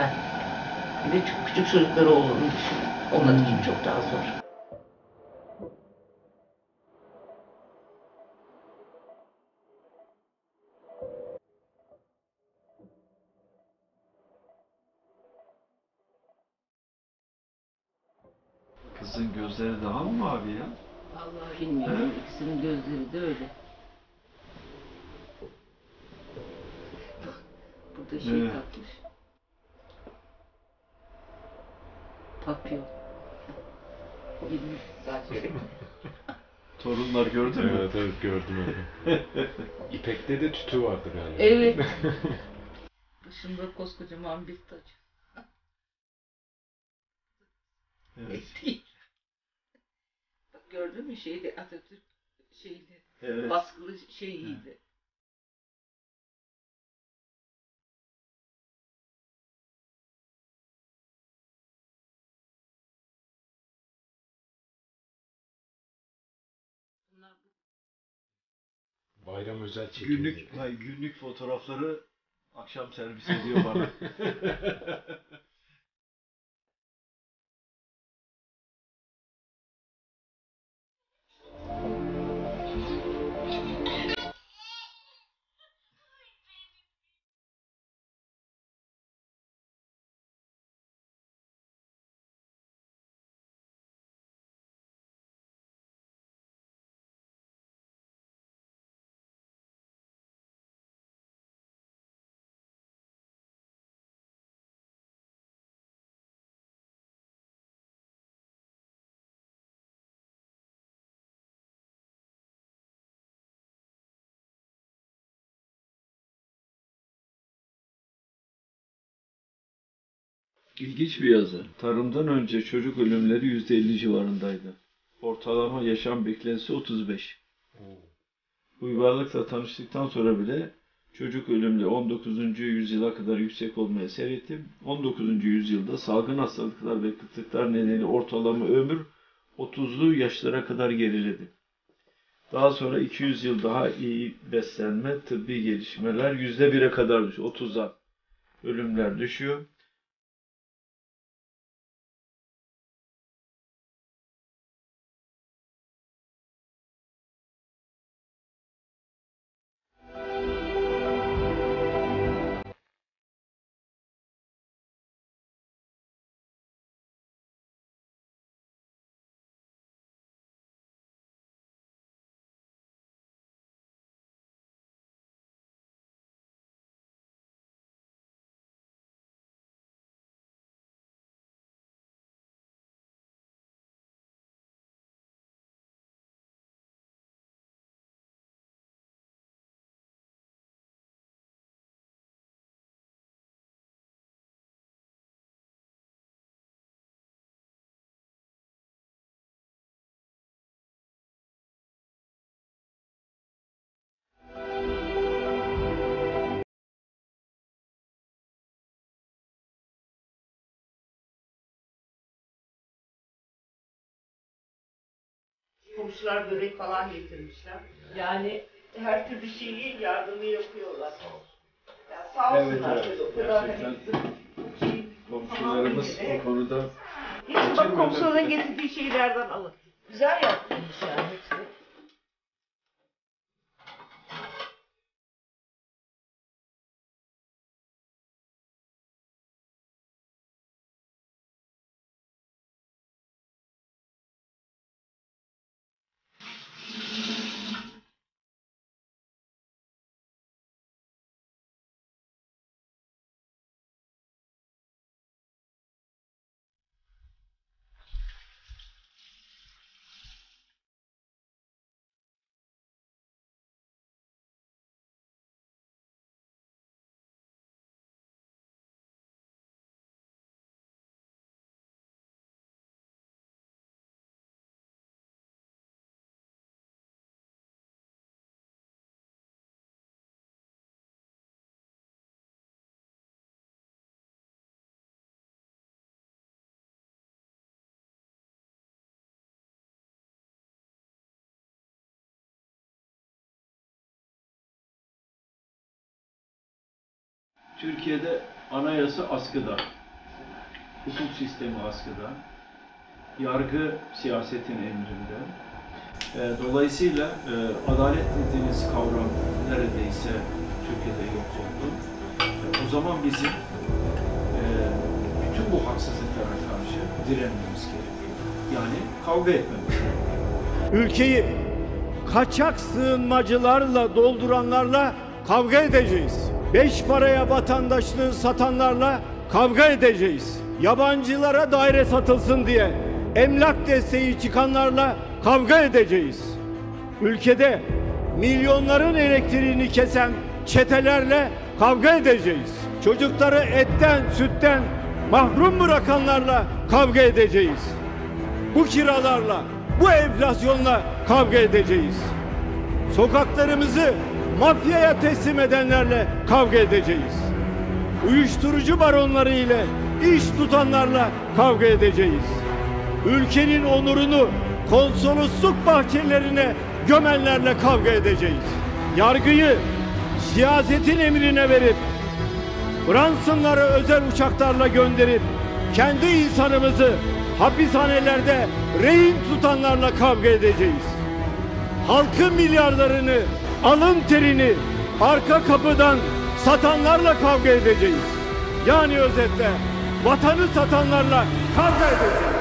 kadar. Bir de çok küçük çocukları olduğunu düşün. Onlar için çok daha zor. Kızın gözleri daha mı mavi ya? Vallahi bilmiyorum. İkisinin gözleri de öyle. Burada şey Evet. takmış. Papyon. 20 saat gerek. Torunlar gördün mü? Evet evet gördüm onu. İpek'te de tütü vardı galiba. Evet. Başında koskocaman bir taç. Evet. Değil. Bak gördün mü şeydi Atatürk şeydi. evet. Baskılı şeyiydi. Bunlar Bayram özel çekimi. Günlük, hayır, günlük fotoğrafları akşam servis ediyor bana. İlginç bir yazı. Tarımdan önce çocuk ölümleri %50 civarındaydı. Ortalama yaşam beklentisi 35. Oo. Uygarlıkla tanıştıktan sonra bile çocuk ölümleri 19. yüzyıla kadar yüksek olmaya seyretti. 19. yüzyılda salgın hastalıklar ve kıtlıklar nedeniyle ortalama ömür 30'lu yaşlara kadar geriledi. Daha sonra 200 yıl daha iyi beslenme, tıbbi gelişmeler %1'e kadar düşüyor. 30'a ölümler düşüyor. Komşular börek falan getirmişler. Yani her türlü şeyi yardımı yapıyorlar. Ya sağ Evet, olsunlar. evet. O kadar Gerçekten hani şey, Komşularımız o konuda Hiç bak komşuların getirdiği şeylerden alın. Güzel yaptırmış yani hepsi. Türkiye'de Anayasa askıda. Hukuk sistemi askıda. Yargı siyasetin emrinde. E, dolayısıyla e, adalet dediğiniz kavram neredeyse Türkiye'de yok oldu. E, o zaman bizim e, bütün bu haksızlıklara karşı direnmemiz gerekiyor. Yani kavga etmemiz gerekiyor. ülkeyi kaçak sığınmacılarla dolduranlarla kavga edeceğiz. Beş paraya vatandaşlığı satanlarla kavga edeceğiz. Yabancılara daire satılsın diye emlak desteği çıkanlarla kavga edeceğiz. Ülkede milyonların elektriğini kesen çetelerle kavga edeceğiz. Çocukları etten, sütten mahrum bırakanlarla kavga edeceğiz bu kiralarla, bu enflasyonla kavga edeceğiz. Sokaklarımızı mafyaya teslim edenlerle kavga edeceğiz. Uyuşturucu baronları ile iş tutanlarla kavga edeceğiz. Ülkenin onurunu konsolosluk bahçelerine gömenlerle kavga edeceğiz. Yargıyı siyasetin emrine verip Branson'ları özel uçaklarla gönderip kendi insanımızı hapishanelerde rehin tutanlarla kavga edeceğiz. Halkın milyarlarını, alın terini arka kapıdan satanlarla kavga edeceğiz. Yani özetle vatanı satanlarla kavga edeceğiz.